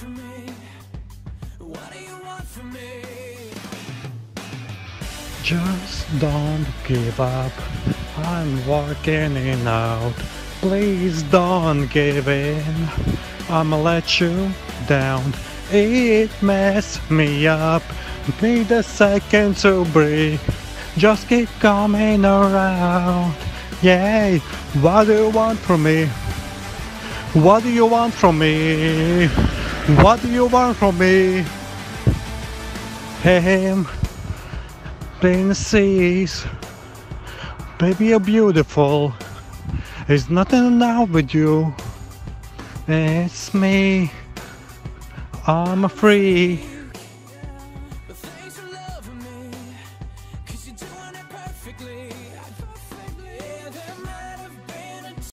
from me? What do you want from me? Just don't give up. I'm working it out. Please don't give in. I'ma let you down. It messed me up. Need a second to breathe. Just keep coming around. Yay, what do you want from me? What do you want from me? What do you want from me? Hey, princess, baby, you're beautiful. There's nothing now with you. It's me. I'm free.